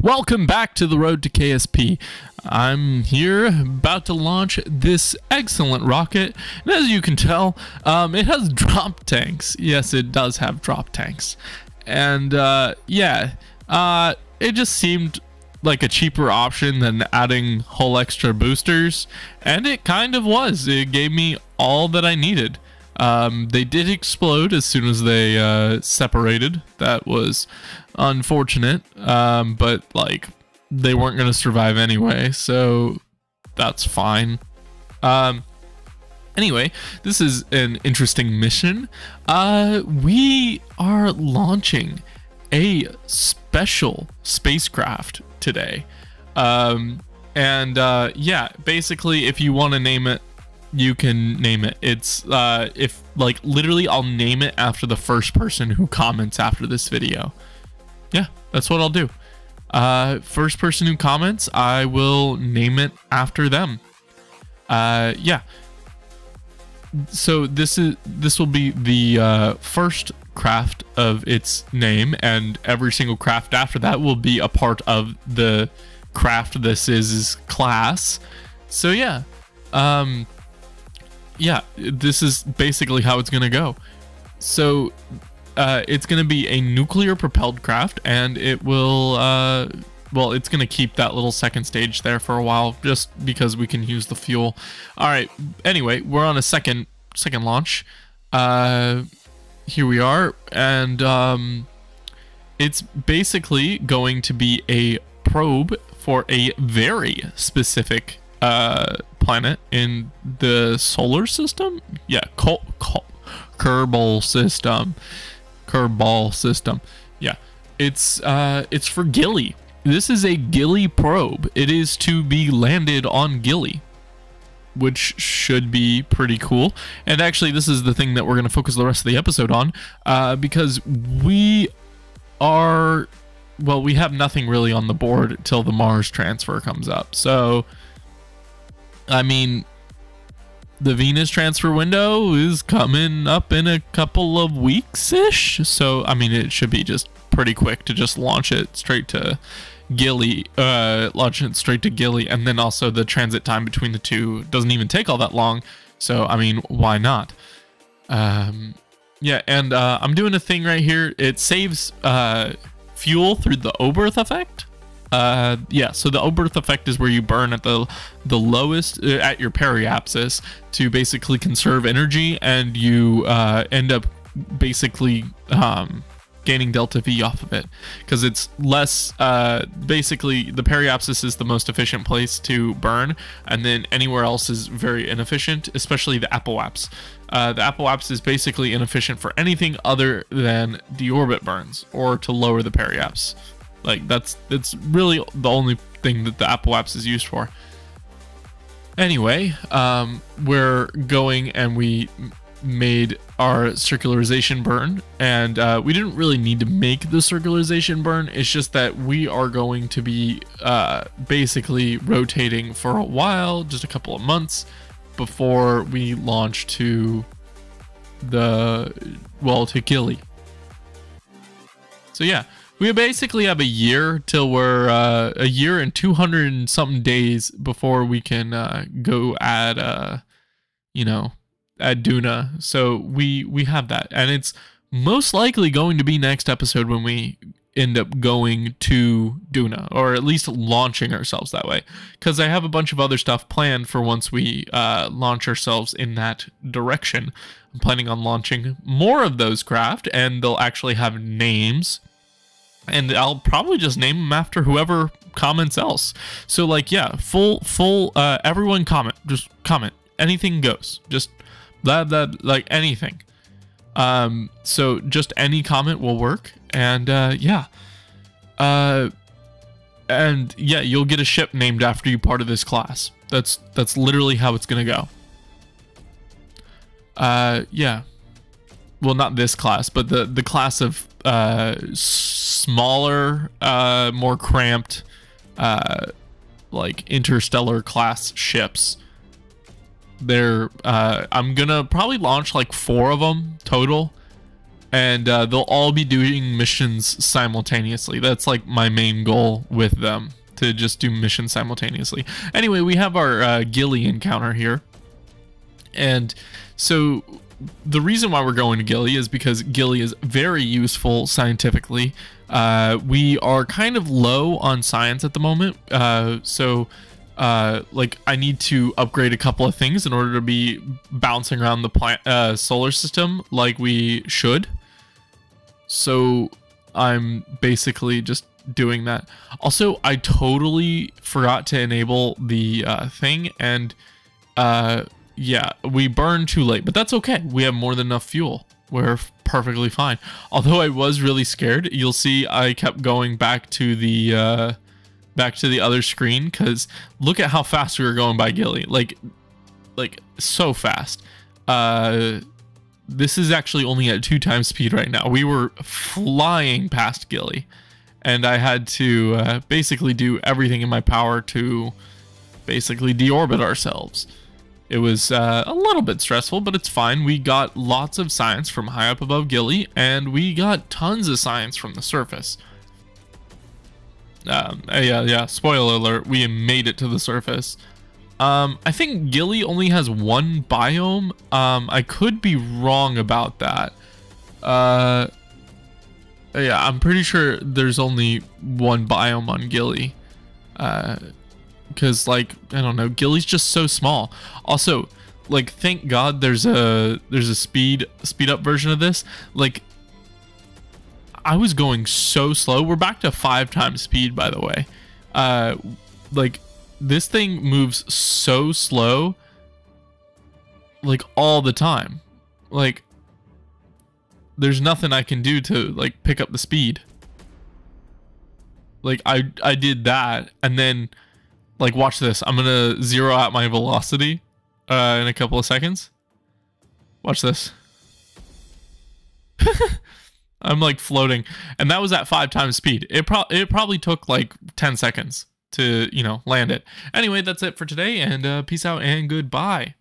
Welcome back to the road to KSP. I'm here about to launch this excellent rocket, and as you can tell, um, it has drop tanks. Yes, it does have drop tanks, and uh, yeah, uh, it just seemed like a cheaper option than adding whole extra boosters, and it kind of was. It gave me all that I needed. Um, they did explode as soon as they uh, separated. That was unfortunate, um, but like they weren't going to survive anyway, so that's fine. Um, anyway, this is an interesting mission. Uh, we are launching a special spacecraft today. Um, and uh, yeah, basically, if you want to name it you can name it. It's uh if like literally I'll name it after the first person who comments after this video. Yeah, that's what I'll do. Uh first person who comments, I will name it after them. Uh yeah. So this is this will be the uh first craft of its name and every single craft after that will be a part of the craft this is class. So yeah. Um yeah, this is basically how it's going to go. So uh, it's going to be a nuclear propelled craft and it will, uh, well, it's going to keep that little second stage there for a while just because we can use the fuel. All right. Anyway, we're on a second, second launch. Uh, here we are. And, um, it's basically going to be a probe for a very specific uh, planet in the solar system. Yeah, Col- Col- Kerbal system. Kerbal system. Yeah, it's uh, it's for Gilly. This is a Gilly probe. It is to be landed on Gilly, which should be pretty cool. And actually, this is the thing that we're going to focus the rest of the episode on, uh, because we are well, we have nothing really on the board till the Mars transfer comes up. So I mean, the Venus transfer window is coming up in a couple of weeks ish. So, I mean, it should be just pretty quick to just launch it straight to Gilly, uh, launch it straight to Gilly. And then also the transit time between the two doesn't even take all that long. So, I mean, why not? Um, yeah, and uh, I'm doing a thing right here. It saves uh, fuel through the Oberth effect. Uh, yeah, so the Oberth effect is where you burn at the the lowest uh, at your periapsis to basically conserve energy, and you uh, end up basically um, gaining delta V off of it because it's less. Uh, basically, the periapsis is the most efficient place to burn, and then anywhere else is very inefficient, especially the apoaps. Uh, the apoaps is basically inefficient for anything other than deorbit burns or to lower the periaps. Like that's that's really the only thing that the apoaps is used for. Anyway, um, we're going and we made our circularization burn and uh, we didn't really need to make the circularization burn. It's just that we are going to be uh, basically rotating for a while just a couple of months before we launch to the well to Gilly. So yeah we basically have a year till we're uh, a year and 200 and something days before we can uh, go add uh you know at Duna. So we we have that and it's most likely going to be next episode when we end up going to Duna or at least launching ourselves that way because I have a bunch of other stuff planned for once we uh, launch ourselves in that direction. I'm planning on launching more of those craft and they'll actually have names and I'll probably just name them after whoever comments else. So like yeah, full full uh everyone comment, just comment. Anything goes. Just that that like anything. Um so just any comment will work and uh yeah. Uh and yeah, you'll get a ship named after you part of this class. That's that's literally how it's going to go. Uh yeah. Well, not this class, but the the class of uh smaller, uh, more cramped, uh, like interstellar class ships. They're, uh, I'm gonna probably launch like four of them total. and uh, they'll all be doing missions simultaneously. That's like my main goal with them to just do missions simultaneously. Anyway, we have our uh, Gilly encounter here, and so the reason why we're going to Gilly is because Gilly is very useful scientifically. Uh, we are kind of low on science at the moment, uh, so uh, like I need to upgrade a couple of things in order to be bouncing around the uh, solar system like we should. So I'm basically just doing that. Also, I totally forgot to enable the uh, thing, and uh, yeah, we burned too late, but that's okay. We have more than enough fuel. We're perfectly fine. Although I was really scared, you'll see I kept going back to the uh, back to the other screen because look at how fast we were going by Gilly. Like, like so fast. Uh, this is actually only at two times speed right now. We were flying past Gilly, and I had to uh, basically do everything in my power to basically deorbit ourselves. It was uh, a little bit stressful, but it's fine. We got lots of science from high up above Gilly, and we got tons of science from the surface. Um, uh, yeah, yeah, spoiler alert, we made it to the surface. Um, I think Gilly only has one biome. Um, I could be wrong about that. Uh, yeah, I'm pretty sure there's only one biome on Gilly. Uh, because like I don't know, Gilly's just so small. Also, like thank God there's a there's a speed speed up version of this. Like I was going so slow. We're back to five times speed, by the way. Uh, like this thing moves so slow, like all the time. Like there's nothing I can do to like pick up the speed. Like I I did that, and then like watch this. I'm gonna zero out my velocity uh, in a couple of seconds. Watch this. I'm like floating, and that was at five times speed. It pro it probably took like ten seconds to you know land it. Anyway, that's it for today, and uh, peace out and goodbye.